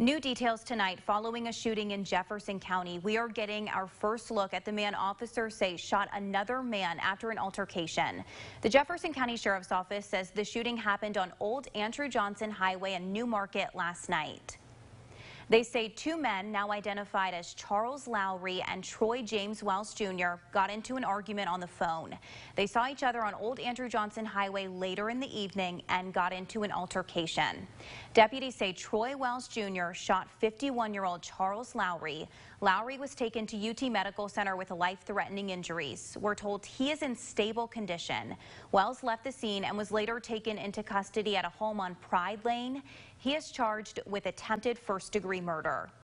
New details tonight following a shooting in Jefferson County. We are getting our first look at the man officers say shot another man after an altercation. The Jefferson County Sheriff's Office says the shooting happened on Old Andrew Johnson Highway in New Market last night. They say two men, now identified as Charles Lowry and Troy James Wells Jr., got into an argument on the phone. They saw each other on Old Andrew Johnson Highway later in the evening and got into an altercation. Deputies say Troy Wells Jr. shot 51-year-old Charles Lowry. Lowry was taken to UT Medical Center with life-threatening injuries. We're told he is in stable condition. Wells left the scene and was later taken into custody at a home on Pride Lane. He is charged with attempted first-degree murder.